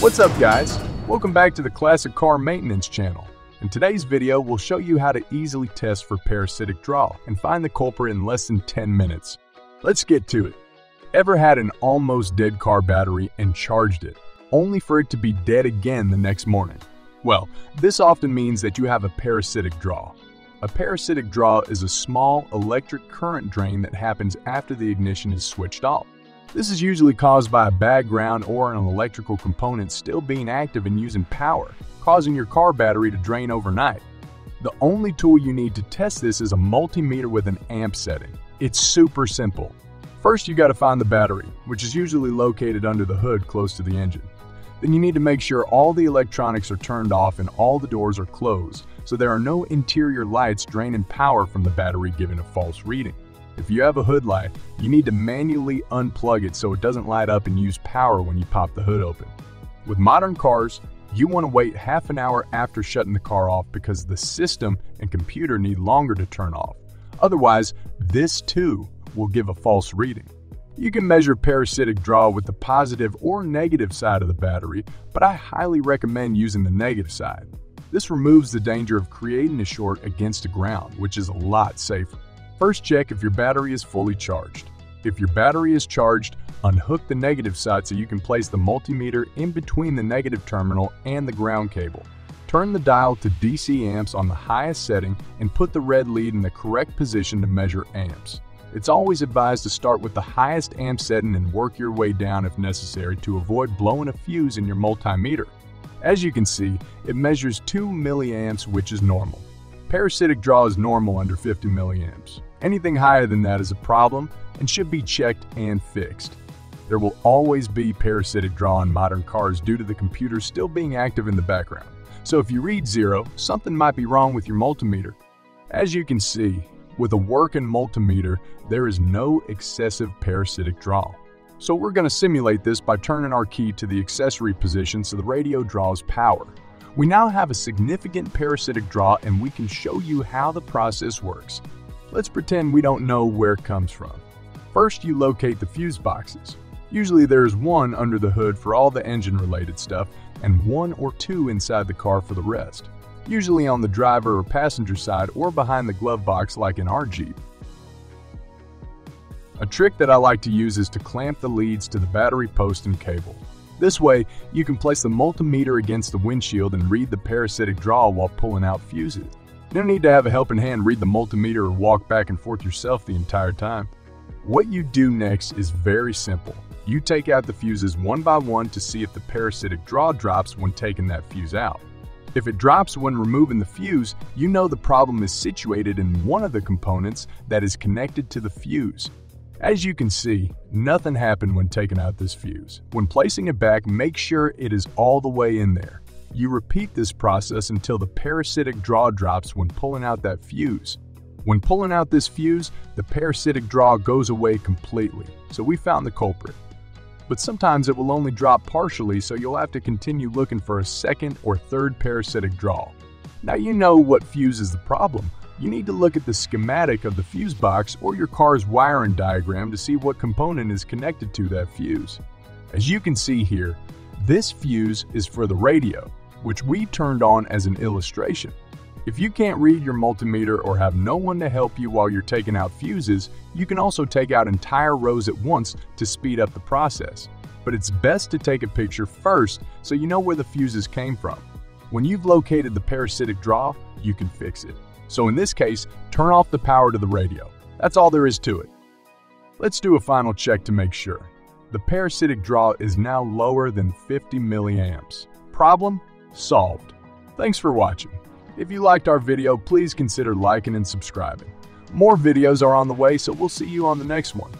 What's up guys? Welcome back to the Classic Car Maintenance channel. In today's video, we'll show you how to easily test for parasitic draw and find the culprit in less than 10 minutes. Let's get to it. Ever had an almost dead car battery and charged it, only for it to be dead again the next morning? Well, this often means that you have a parasitic draw. A parasitic draw is a small electric current drain that happens after the ignition is switched off. This is usually caused by a bad ground or an electrical component still being active and using power, causing your car battery to drain overnight. The only tool you need to test this is a multimeter with an amp setting. It's super simple. First, you got to find the battery, which is usually located under the hood close to the engine. Then you need to make sure all the electronics are turned off and all the doors are closed, so there are no interior lights draining power from the battery giving a false reading. If you have a hood light, you need to manually unplug it so it doesn't light up and use power when you pop the hood open. With modern cars, you want to wait half an hour after shutting the car off because the system and computer need longer to turn off. Otherwise, this too will give a false reading. You can measure parasitic draw with the positive or negative side of the battery, but I highly recommend using the negative side. This removes the danger of creating a short against the ground, which is a lot safer. First check if your battery is fully charged. If your battery is charged, unhook the negative side so you can place the multimeter in between the negative terminal and the ground cable. Turn the dial to DC amps on the highest setting and put the red lead in the correct position to measure amps. It's always advised to start with the highest amp setting and work your way down if necessary to avoid blowing a fuse in your multimeter. As you can see, it measures 2 milliamps, which is normal. Parasitic draw is normal under 50 milliamps. Anything higher than that is a problem and should be checked and fixed. There will always be parasitic draw in modern cars due to the computer still being active in the background. So if you read zero, something might be wrong with your multimeter. As you can see, with a working multimeter, there is no excessive parasitic draw. So we're going to simulate this by turning our key to the accessory position so the radio draws power. We now have a significant parasitic draw and we can show you how the process works. Let's pretend we don't know where it comes from. First, you locate the fuse boxes. Usually there's one under the hood for all the engine related stuff and one or two inside the car for the rest usually on the driver or passenger side or behind the glove box like in our Jeep. A trick that I like to use is to clamp the leads to the battery post and cable. This way, you can place the multimeter against the windshield and read the parasitic draw while pulling out fuses. You don't need to have a helping hand read the multimeter or walk back and forth yourself the entire time. What you do next is very simple. You take out the fuses one by one to see if the parasitic draw drops when taking that fuse out. If it drops when removing the fuse, you know the problem is situated in one of the components that is connected to the fuse. As you can see, nothing happened when taking out this fuse. When placing it back, make sure it is all the way in there. You repeat this process until the parasitic draw drops when pulling out that fuse. When pulling out this fuse, the parasitic draw goes away completely, so we found the culprit but sometimes it will only drop partially so you'll have to continue looking for a second or third parasitic draw. Now you know what fuse is the problem. You need to look at the schematic of the fuse box or your car's wiring diagram to see what component is connected to that fuse. As you can see here, this fuse is for the radio, which we turned on as an illustration. If you can't read your multimeter or have no one to help you while you're taking out fuses, you can also take out entire rows at once to speed up the process. But it's best to take a picture first so you know where the fuses came from. When you've located the parasitic draw, you can fix it. So in this case, turn off the power to the radio. That's all there is to it. Let's do a final check to make sure. The parasitic draw is now lower than 50 milliamps. Problem solved. Thanks for watching. If you liked our video, please consider liking and subscribing. More videos are on the way, so we'll see you on the next one.